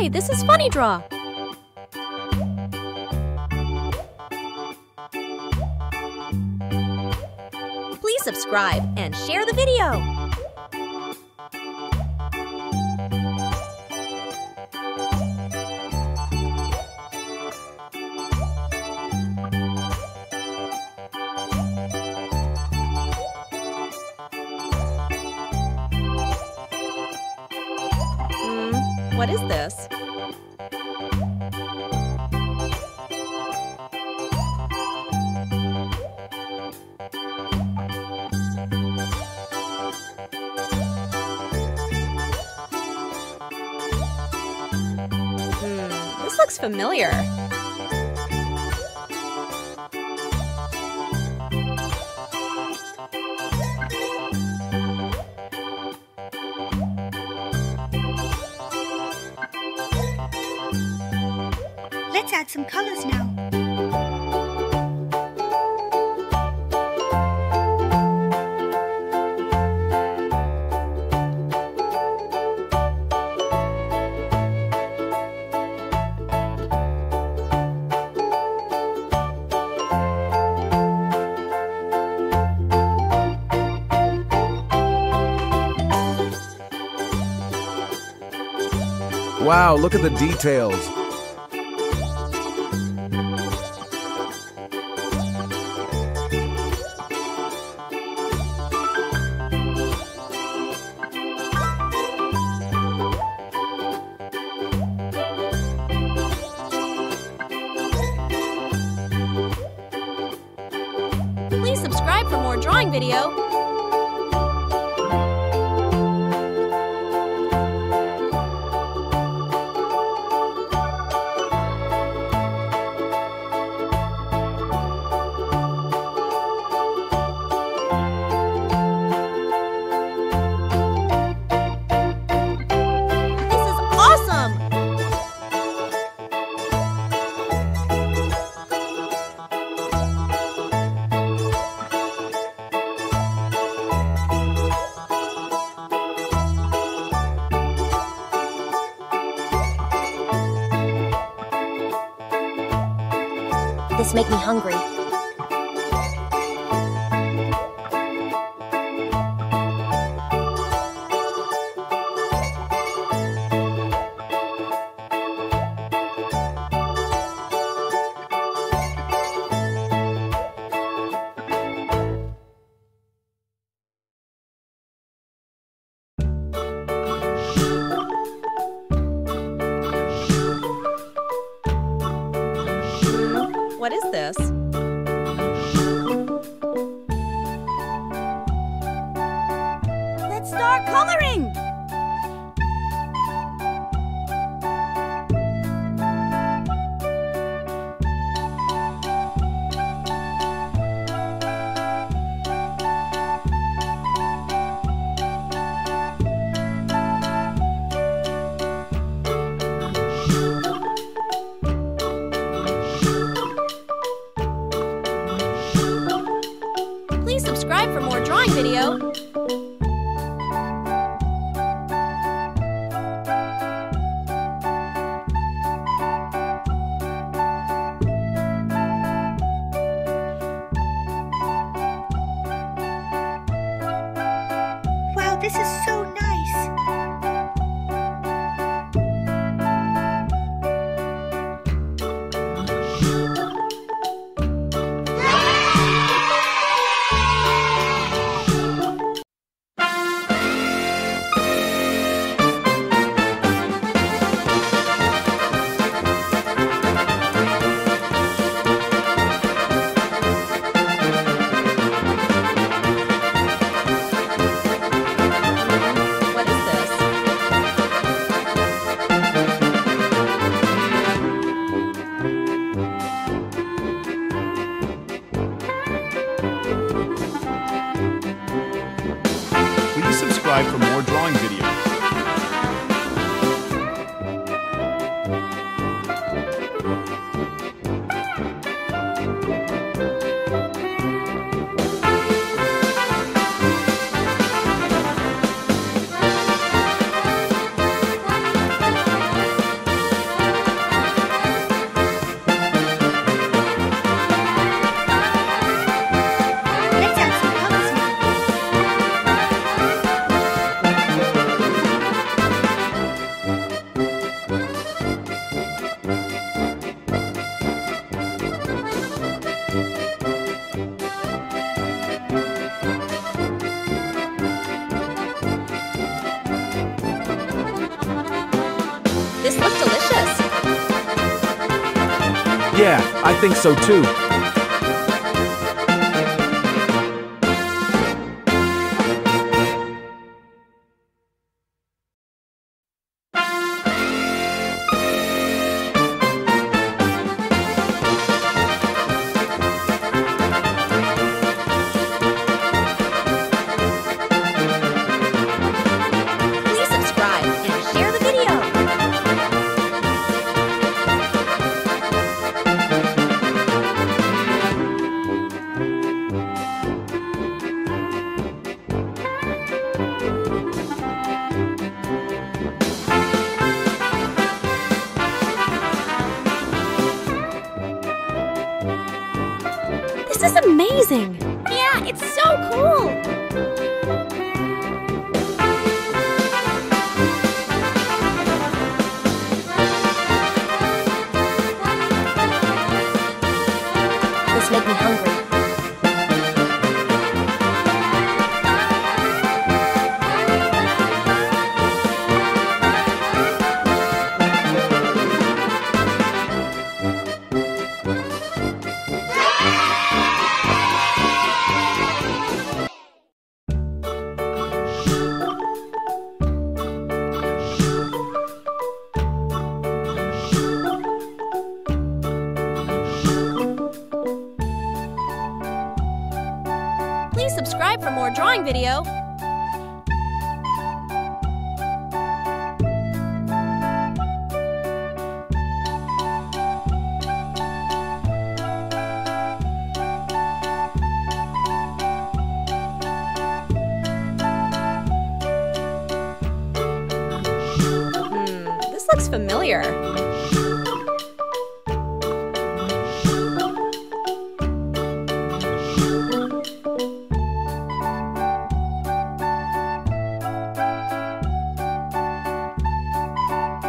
Hi, this is Funny Draw. Please subscribe and share the video. Familiar. Let's add some colors now. Wow, look at the details. Wow, this I think so too.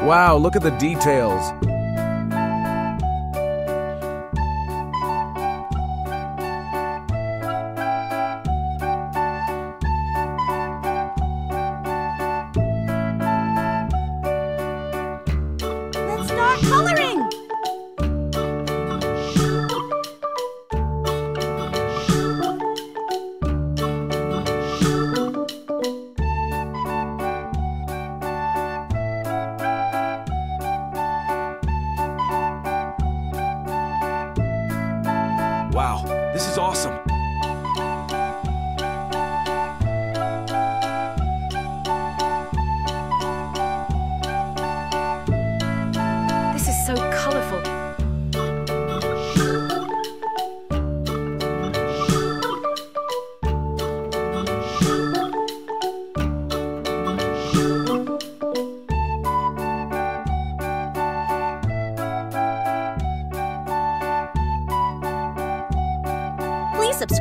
Wow, look at the details.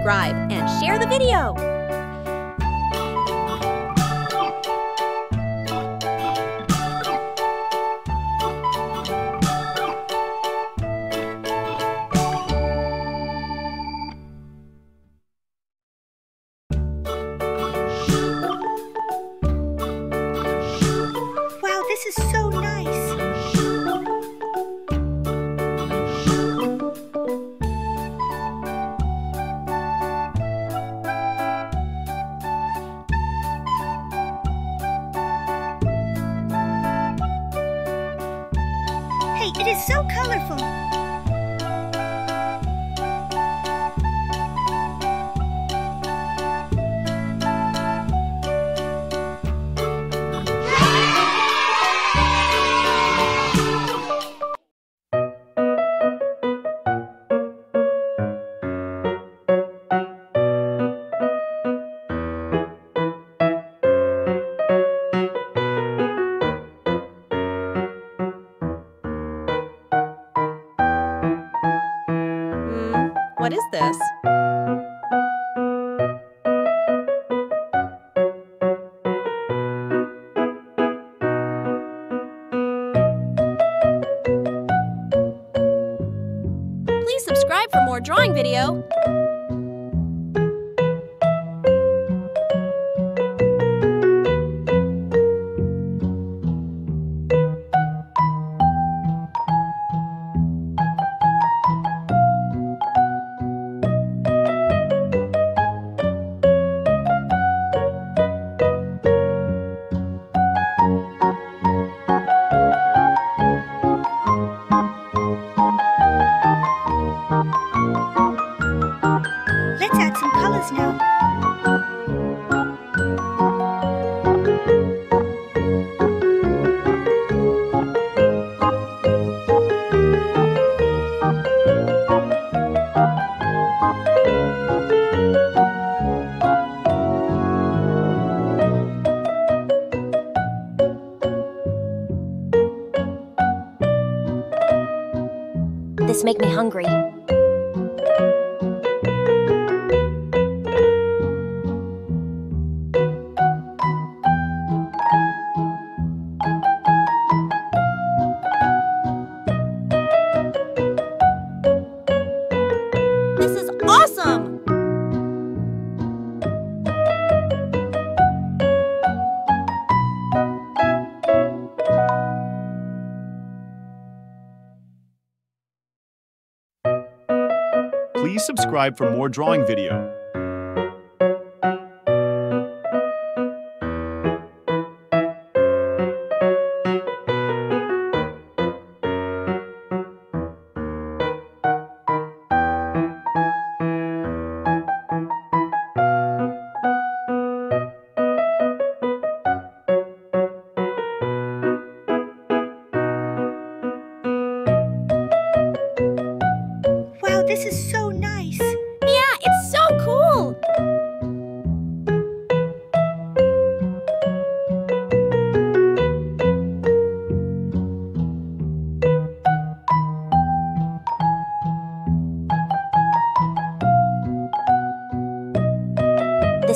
subscribe, and share the video. subscribe for more drawing video.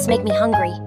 This make me hungry.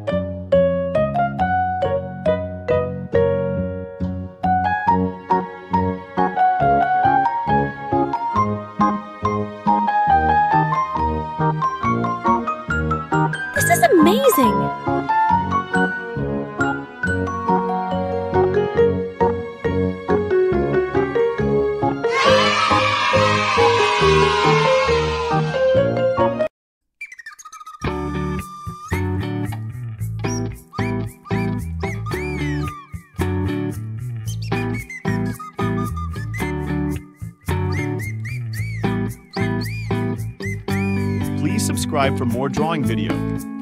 for more drawing videos.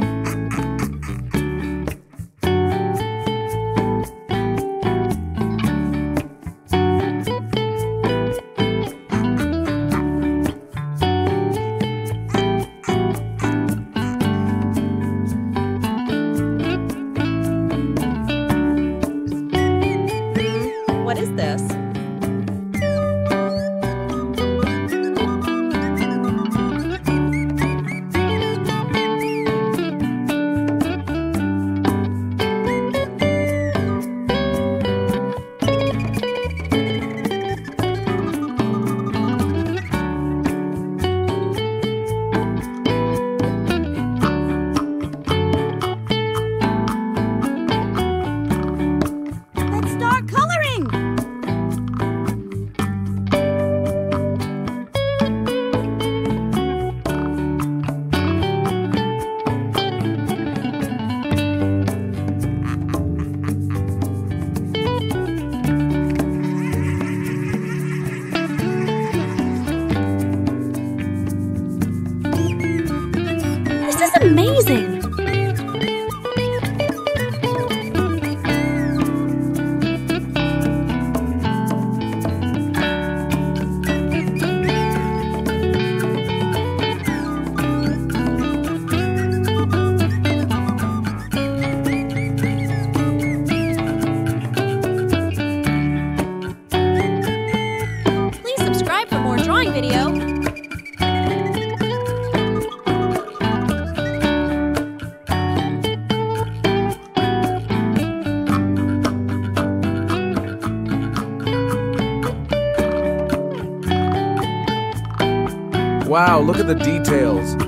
look at the details.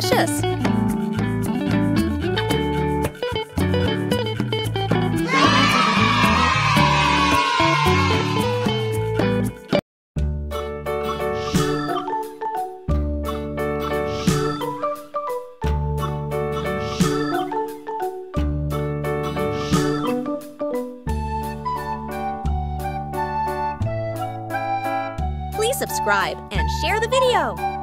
delicious. Please subscribe and share the video.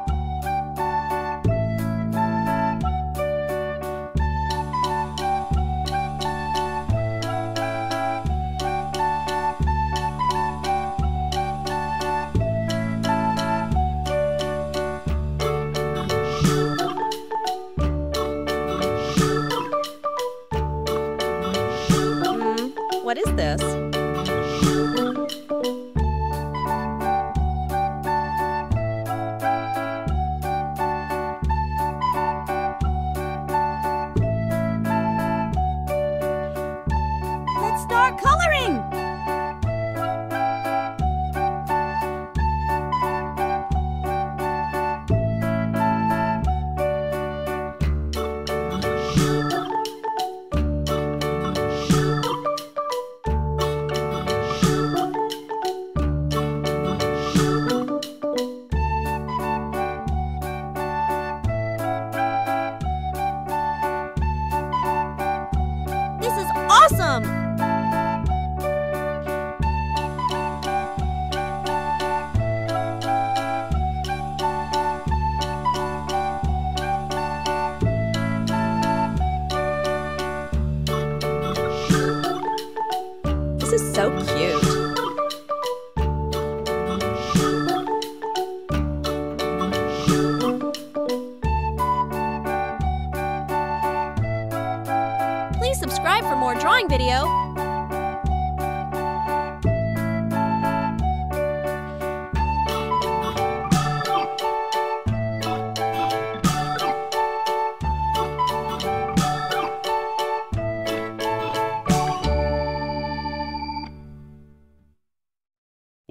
What is this? This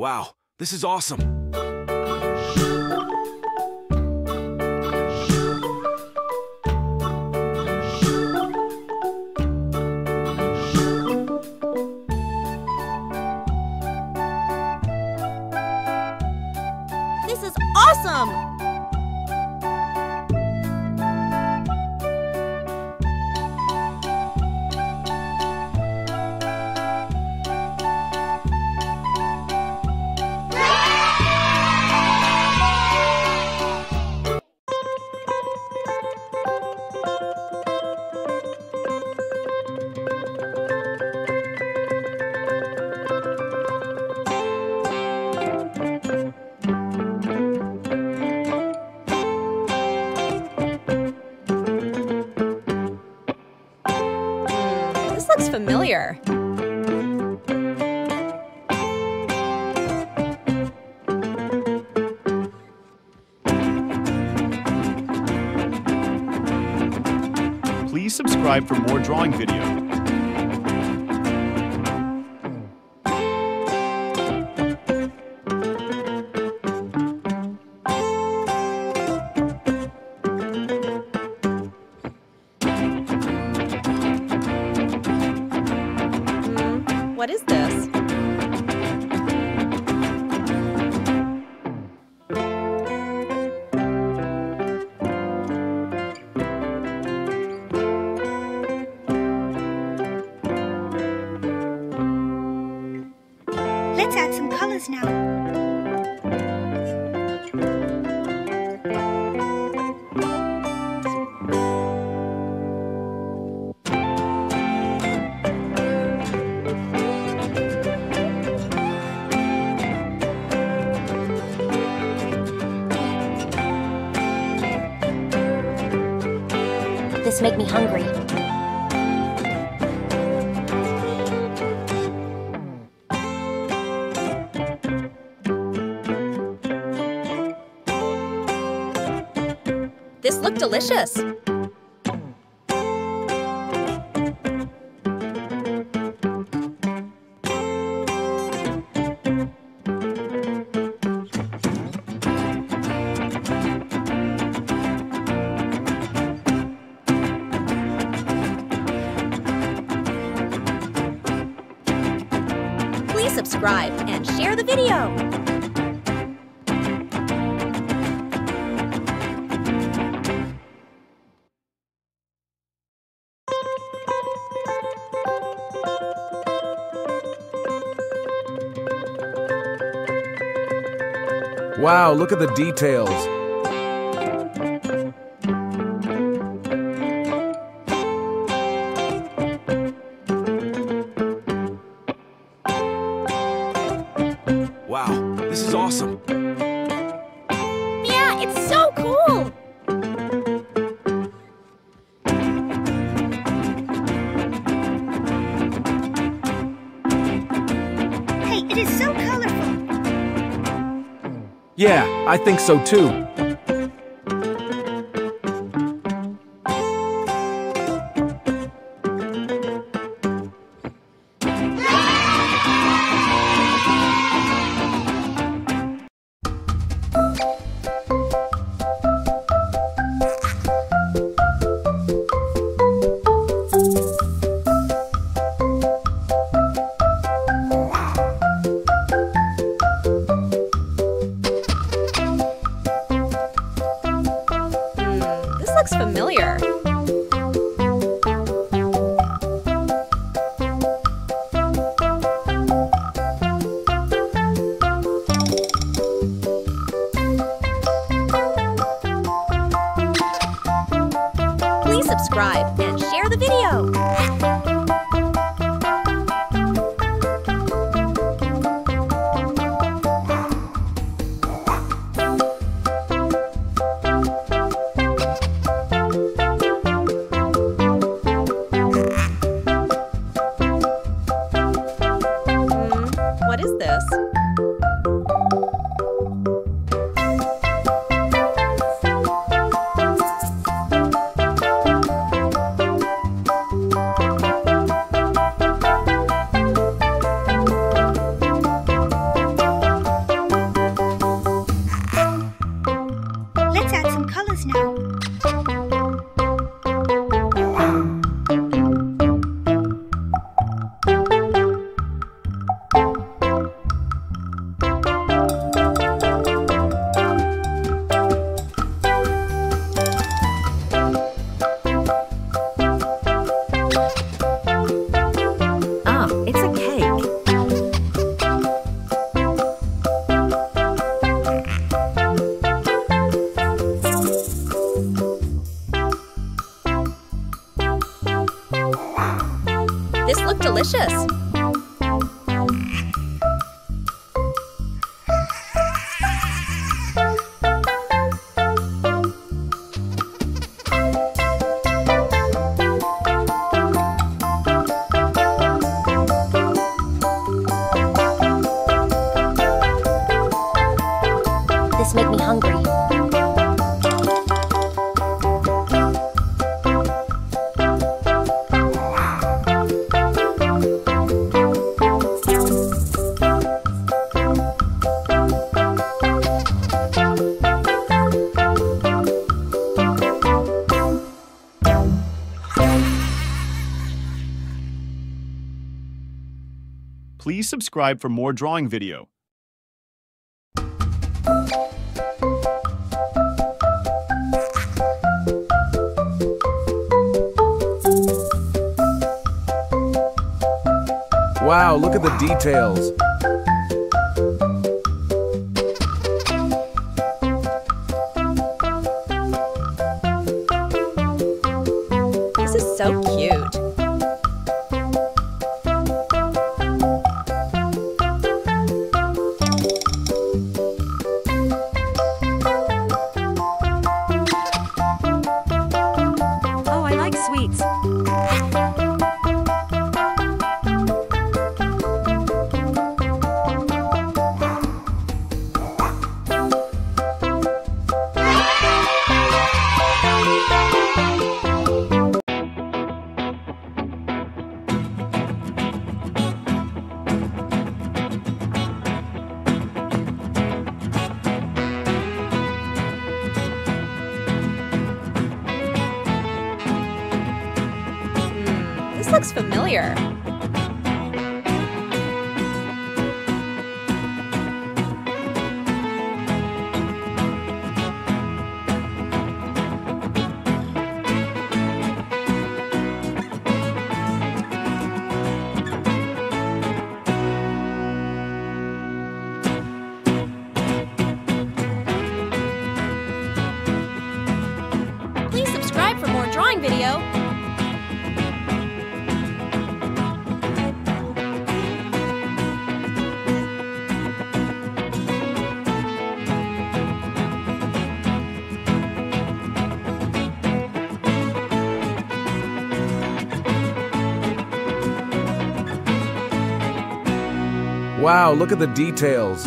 Wow, this is awesome. Familiar. Please subscribe for more drawing video. This make me hungry. This looked delicious. Wow, look at the details. think so too. subscribe for more drawing video. Wow, look at the details. looks familiar. Wow, look at the details.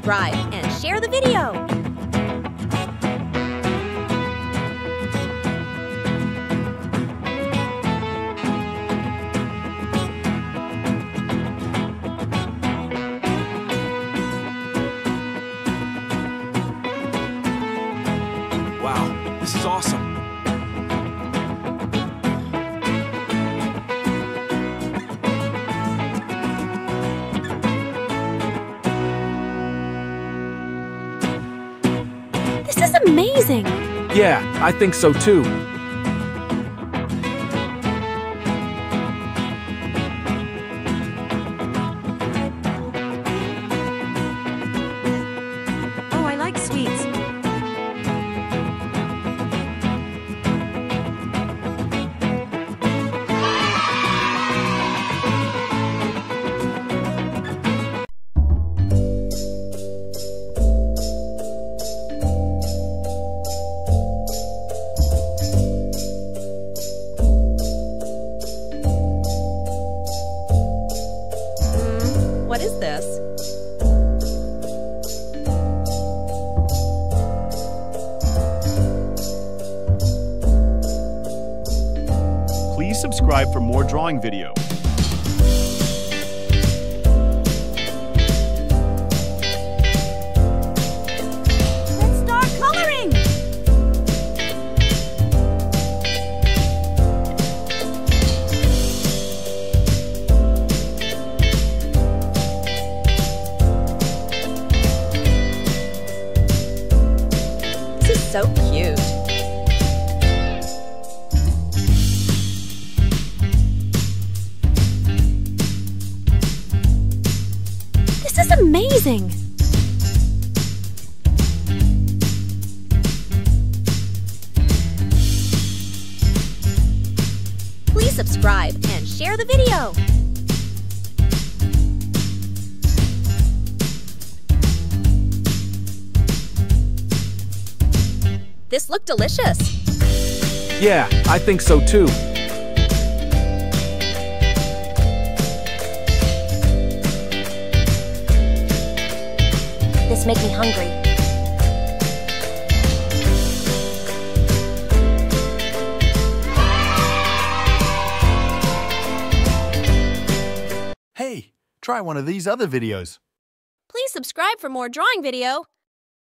Subscribe and share the video. Yeah, I think so too. Drawing video. Yeah, I think so too. This make me hungry. Hey, try one of these other videos. Please subscribe for more drawing video.